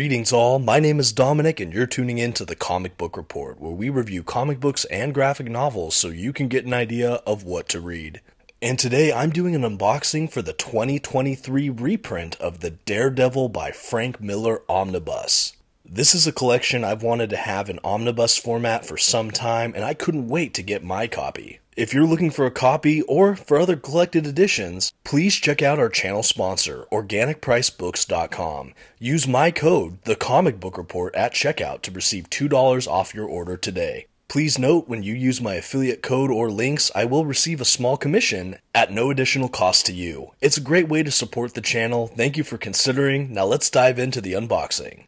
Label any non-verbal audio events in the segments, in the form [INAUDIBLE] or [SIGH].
Greetings, all. My name is Dominic, and you're tuning in to the Comic Book Report, where we review comic books and graphic novels so you can get an idea of what to read. And today I'm doing an unboxing for the 2023 reprint of the Daredevil by Frank Miller Omnibus. This is a collection I've wanted to have in omnibus format for some time, and I couldn't wait to get my copy. If you're looking for a copy or for other collected editions, please check out our channel sponsor, OrganicPricedBooks.com. Use my code, the Comic Book Report, at checkout to receive $2 off your order today. Please note when you use my affiliate code or links, I will receive a small commission at no additional cost to you. It's a great way to support the channel. Thank you for considering. Now let's dive into the unboxing.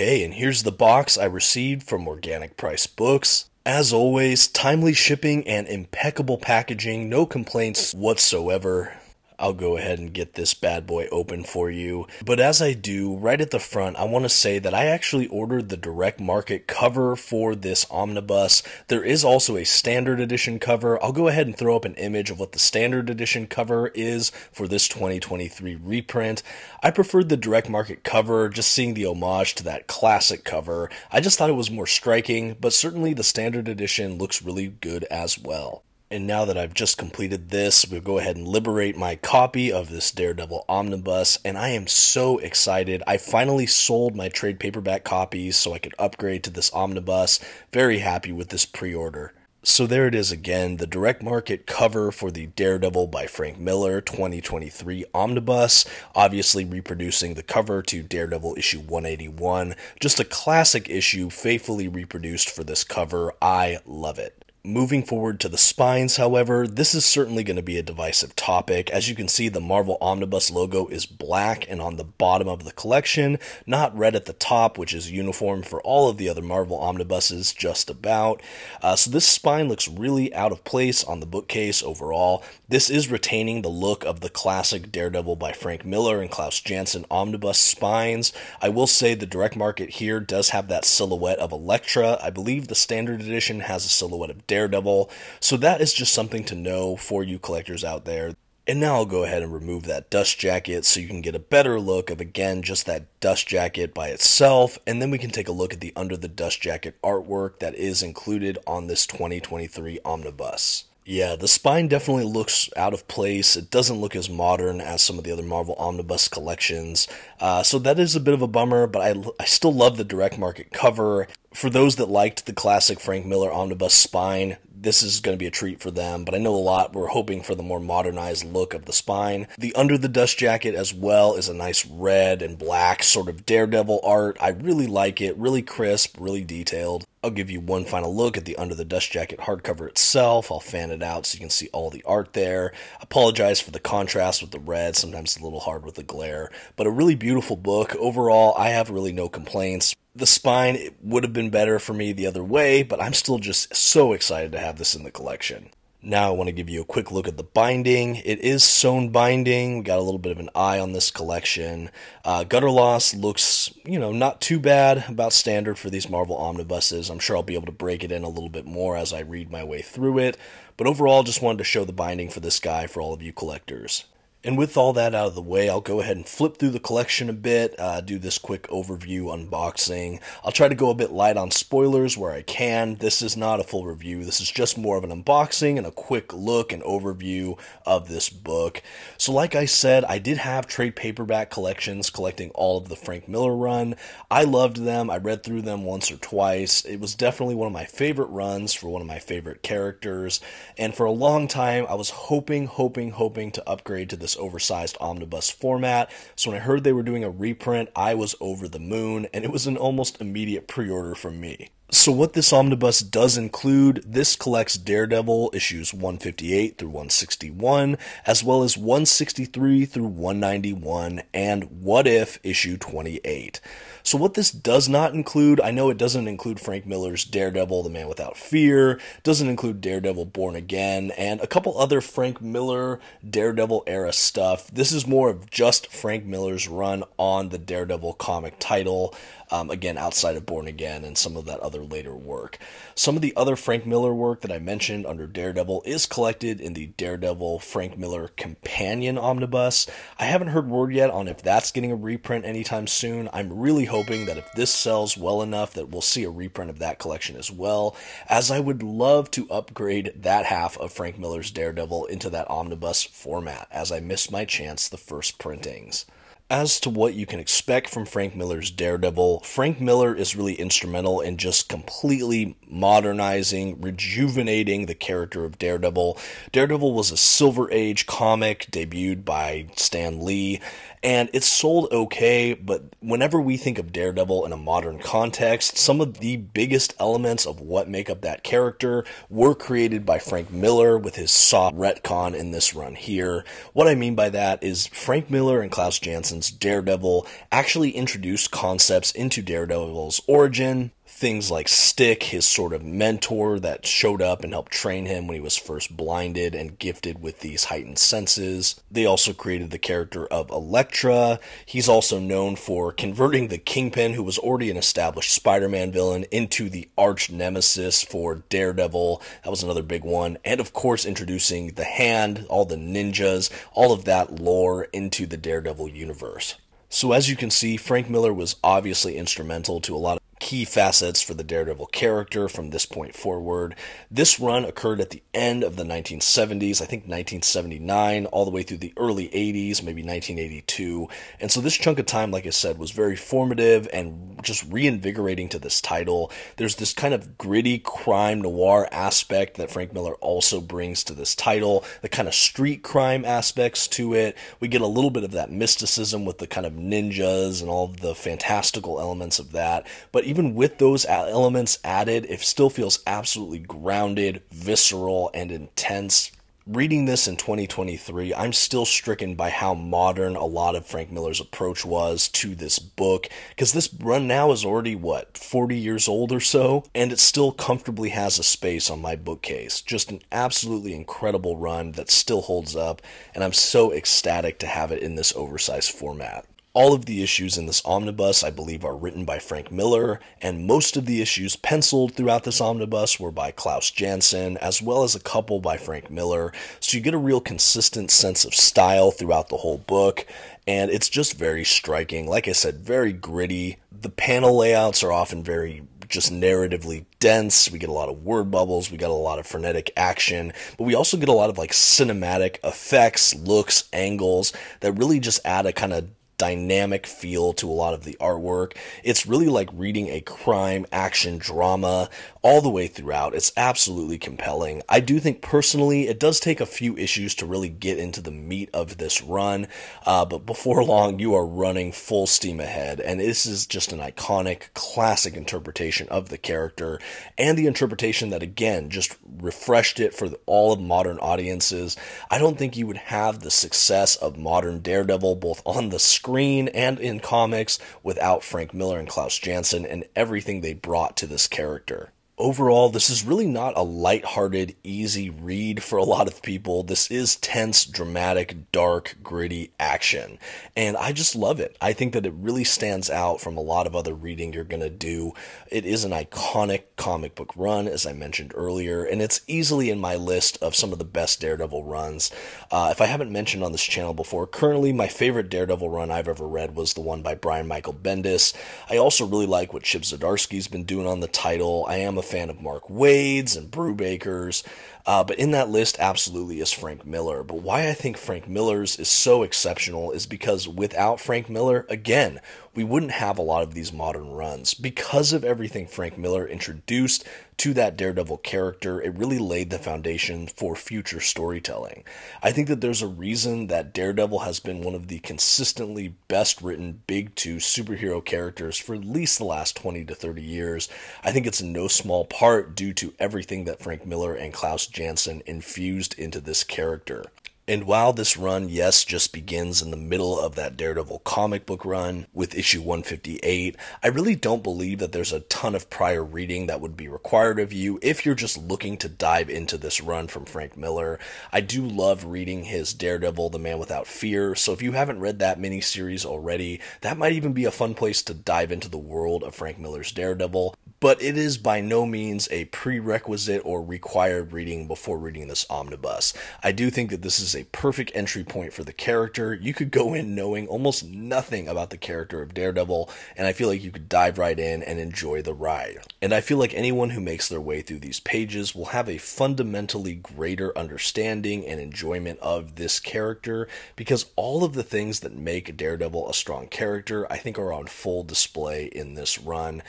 Okay, and here's the box I received from Organic Priced Books. As always, timely shipping and impeccable packaging, no complaints whatsoever. I'll go ahead and get this bad boy open for you. But as I do, right at the front, I want to say that I actually ordered the direct market cover for this omnibus. There is also a standard edition cover. I'll go ahead and throw up an image of what the standard edition cover is for this 2023 reprint. I preferred the direct market cover, just seeing the homage to that classic cover. I just thought it was more striking, but certainly the standard edition looks really good as well. And now that I've just completed this, we'll go ahead and liberate my copy of this Daredevil Omnibus, and I am so excited. I finally sold my trade paperback copies so I could upgrade to this Omnibus. Very happy with this pre order. So there it is again, the direct market cover for the Daredevil by Frank Miller 2023 Omnibus, obviously reproducing the cover to Daredevil issue 181. Just a classic issue, faithfully reproduced for this cover. I love it. Moving forward to the spines, however, this is certainly going to be a divisive topic. As you can see, the Marvel Omnibus logo is black and on the bottom of the collection, not red at the top, which is uniform for all of the other Marvel Omnibuses, just about. Uh, so this spine looks really out of place on the bookcase overall. This is retaining the look of the classic Daredevil by Frank Miller and Klaus Janson Omnibus spines. I will say the direct market here does have that silhouette of Elektra. I believe the standard edition has a silhouette of Daredevil. So that is just something to know for you collectors out there. And now I'll go ahead and remove that dust jacket so you can get a better look of, again, just that dust jacket by itself. And then we can take a look at the under the dust jacket artwork that is included on this 2023 Omnibus. Yeah, the spine definitely looks out of place. It doesn't look as modern as some of the other Marvel Omnibus collections. Uh, so that is a bit of a bummer, but I, I still love the direct market cover. For those that liked the classic Frank Miller Omnibus spine, this is going to be a treat for them, but I know a lot were hoping for the more modernized look of the spine. The under the dust jacket as well is a nice red and black sort of daredevil art. I really like it, really crisp, really detailed. I'll give you one final look at the Under the Dust Jacket hardcover itself. I'll fan it out so you can see all the art there. Apologize for the contrast with the red, sometimes a little hard with the glare, but a really beautiful book. Overall, I have really no complaints. The spine would have been better for me the other way, but I'm still just so excited to have this in the collection. Now I want to give you a quick look at the binding. It is sewn binding. We got a little bit of an eye on this collection. Uh, gutter loss looks, you know, not too bad, about standard for these Marvel omnibuses. I'm sure I'll be able to break it in a little bit more as I read my way through it. But overall, just wanted to show the binding for this guy for all of you collectors. And with all that out of the way, I'll go ahead and flip through the collection a bit, uh, do this quick overview unboxing. I'll try to go a bit light on spoilers where I can. This is not a full review, this is just more of an unboxing and a quick look and overview of this book. So, like I said, I did have trade paperback collections collecting all of the Frank Miller run. I loved them, I read through them once or twice. It was definitely one of my favorite runs for one of my favorite characters. And for a long time, I was hoping, hoping, hoping to upgrade to this this oversized omnibus format. So when I heard they were doing a reprint, I was over the moon, and it was an almost immediate pre order from me. So, what this omnibus does include, this collects Daredevil issues 158 through 161, as well as 163 through 191, and What If issue 28. So, what this does not include, I know it doesn't include Frank Miller's Daredevil, The Man Without Fear, doesn't include Daredevil Born Again, and a couple other Frank Miller Daredevil era stuff. This is more of just Frank Miller's run on the Daredevil comic title. Um, again, outside of Born Again and some of that other other later work. Some of the other Frank Miller work that I mentioned under Daredevil is collected in the Daredevil Frank Miller Companion Omnibus. I haven't heard word yet on if that's getting a reprint anytime soon. I'm really hoping that if this sells well enough that we'll see a reprint of that collection as well, as I would love to upgrade that half of Frank Miller's Daredevil into that omnibus format, as I missed my chance the first printings. As to what you can expect from Frank Miller's Daredevil, Frank Miller is really instrumental in just completely modernizing, rejuvenating the character of Daredevil. Daredevil was a Silver Age comic debuted by Stan Lee, and it's sold okay, but whenever we think of Daredevil in a modern context, some of the biggest elements of what make up that character were created by Frank Miller with his soft retcon in this run here. What I mean by that is Frank Miller and Klaus Janson's Daredevil actually introduced concepts into Daredevil's origin things like Stick, his sort of mentor that showed up and helped train him when he was first blinded and gifted with these heightened senses. They also created the character of Elektra. He's also known for converting the Kingpin, who was already an established Spider Man villain, into the arch nemesis for Daredevil. That was another big one. And of course, introducing the Hand, all the ninjas, all of that lore into the Daredevil universe. So, as you can see, Frank Miller was obviously instrumental to a lot key facets for the Daredevil character from this point forward. This run occurred at the end of the 1970s, I think 1979, all the way through the early 80s, maybe 1982. And so this chunk of time, like I said, was very formative and just reinvigorating to this title. There's this kind of gritty crime noir aspect that Frank Miller also brings to this title, the kind of street crime aspects to it. We get a little bit of that mysticism with the kind of ninjas and all the fantastical elements of that. But even with those elements added, it still feels absolutely grounded, visceral, and intense. Reading this in 2023, I'm still stricken by how modern a lot of Frank Miller's approach was to this book. Because this run now is already, what, 40 years old or so? And it still comfortably has a space on my bookcase. Just an absolutely incredible run that still holds up. And I'm so ecstatic to have it in this oversized format. All of the issues in this omnibus, I believe, are written by Frank Miller, and most of the issues penciled throughout this omnibus were by Klaus Janson, as well as a couple by Frank Miller. So you get a real consistent sense of style throughout the whole book, and it's just very striking. Like I said, very gritty. The panel layouts are often very just narratively dense. We get a lot of word bubbles. We get a lot of frenetic action, but we also get a lot of like cinematic effects, looks, angles that really just add a kind of dynamic feel to a lot of the artwork. It's really like reading a crime action drama all the way throughout. It's absolutely compelling. I do think personally it does take a few issues to really get into the meat of this run, uh, but before [LAUGHS] long you are running full steam ahead, and this is just an iconic, classic interpretation of the character and the interpretation that again just refreshed it for all of modern audiences. I don't think you would have the success of modern Daredevil both on the screen and in comics without Frank Miller and Klaus Janson and everything they brought to this character overall, this is really not a light-hearted, easy read for a lot of people. This is tense, dramatic, dark, gritty action. And I just love it. I think that it really stands out from a lot of other reading you're going to do. It is an iconic comic book run, as I mentioned earlier, and it's easily in my list of some of the best Daredevil runs. Uh, if I haven't mentioned on this channel before, currently my favorite Daredevil run I've ever read was the one by Brian Michael Bendis. I also really like what Chip Zdarsky's been doing on the title. I am a fan of Mark Waid's and Brubaker's. Uh, but in that list, absolutely is Frank Miller. But why I think Frank Miller's is so exceptional is because without Frank Miller, again, we wouldn't have a lot of these modern runs. Because of everything Frank Miller introduced to that Daredevil character, it really laid the foundation for future storytelling. I think that there's a reason that Daredevil has been one of the consistently best written big two superhero characters for at least the last 20 to 30 years. I think it's in no small part due to everything that Frank Miller and Klaus Janson infused into this character. And while this run, yes, just begins in the middle of that Daredevil comic book run with issue 158, I really don't believe that there's a ton of prior reading that would be required of you if you're just looking to dive into this run from Frank Miller. I do love reading his Daredevil, The Man Without Fear, so if you haven't read that miniseries already, that might even be a fun place to dive into the world of Frank Miller's Daredevil. But it is by no means a prerequisite or required reading before reading this omnibus. I do think that this is a perfect entry point for the character. You could go in knowing almost nothing about the character of Daredevil, and I feel like you could dive right in and enjoy the ride. And I feel like anyone who makes their way through these pages will have a fundamentally greater understanding and enjoyment of this character because all of the things that make Daredevil a strong character, I think, are on full display in this run.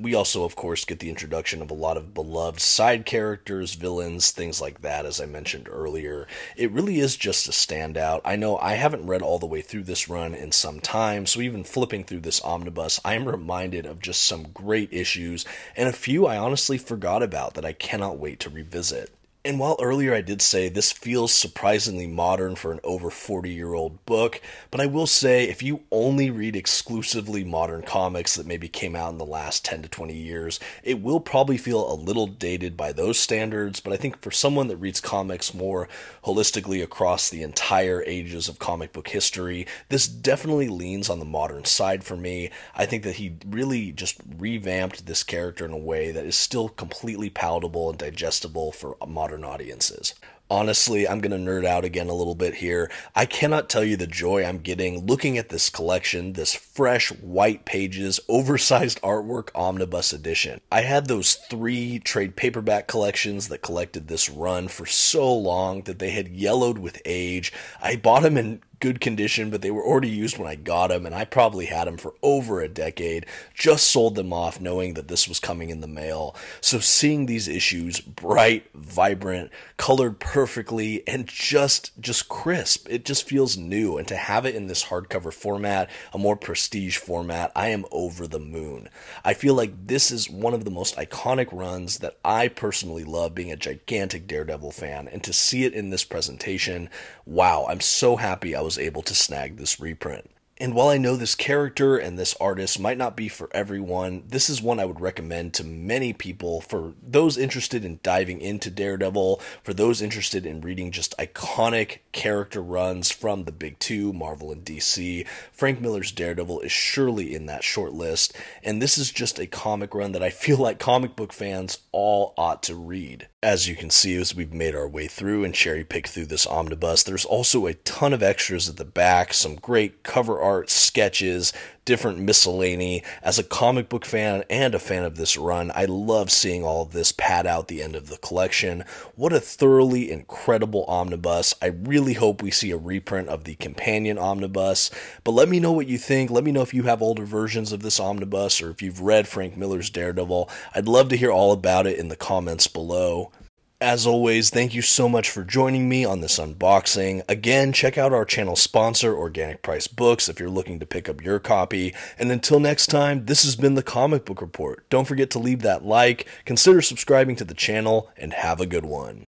We also, of course, get the introduction of a lot of beloved side characters, villains, things like that, as I mentioned earlier. It really is just a standout. I know I haven't read all the way through this run in some time, so even flipping through this omnibus, I am reminded of just some great issues and a few I honestly forgot about that I cannot wait to revisit. And while earlier I did say this feels surprisingly modern for an over 40 year old book, but I will say if you only read exclusively modern comics that maybe came out in the last 10 to 20 years, it will probably feel a little dated by those standards. But I think for someone that reads comics more holistically across the entire ages of comic book history, this definitely leans on the modern side for me. I think that he really just revamped this character in a way that is still completely palatable and digestible for modern modern audiences. Honestly, I'm going to nerd out again a little bit here. I cannot tell you the joy I'm getting looking at this collection, this fresh white pages, oversized artwork omnibus edition. I had those three trade paperback collections that collected this run for so long that they had yellowed with age. I bought them in good condition, but they were already used when I got them, and I probably had them for over a decade. Just sold them off knowing that this was coming in the mail. So seeing these issues bright, vibrant, colored perfectly, and just just crisp, it just feels new. And to have it in this hardcover format, a more prestige format, I am over the moon. I feel like this is one of the most iconic runs that I personally love being a gigantic Daredevil fan, and to see it in this presentation, wow, I'm so happy I was was able to snag this reprint. And while I know this character and this artist might not be for everyone, this is one I would recommend to many people for those interested in diving into Daredevil, for those interested in reading just iconic character runs from the big two, Marvel and DC. Frank Miller's Daredevil is surely in that short list, and this is just a comic run that I feel like comic book fans all ought to read. As you can see, as we've made our way through and cherry picked through this omnibus, there's also a ton of extras at the back, some great cover art, sketches, different miscellany. As a comic book fan and a fan of this run, I love seeing all of this pad out the end of the collection. What a thoroughly incredible omnibus. I really hope we see a reprint of the companion omnibus. But let me know what you think. Let me know if you have older versions of this omnibus or if you've read Frank Miller's Daredevil. I'd love to hear all about it in the comments below. As always, thank you so much for joining me on this unboxing. Again, check out our channel sponsor, Organic Priced Books, if you're looking to pick up your copy. And until next time, this has been the Comic Book Report. Don't forget to leave that like, consider subscribing to the channel, and have a good one.